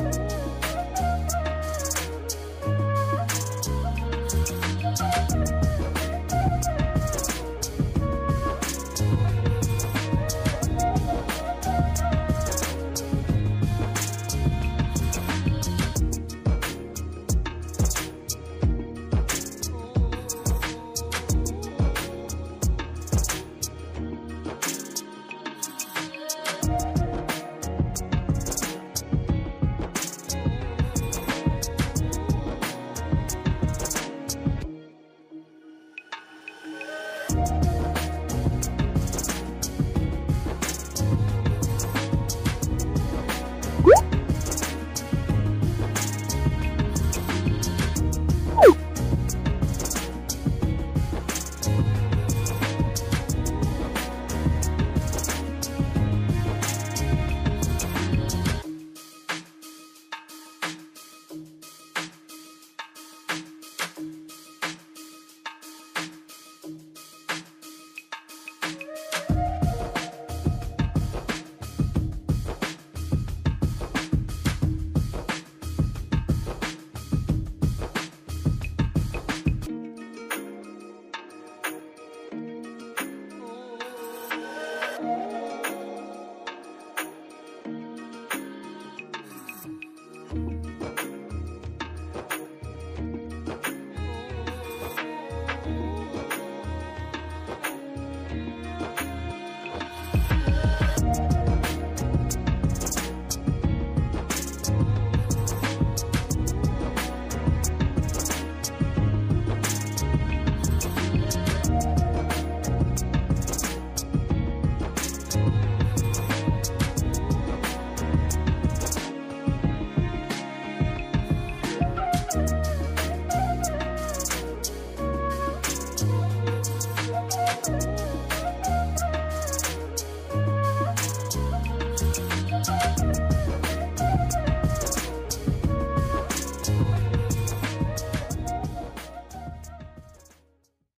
Bye.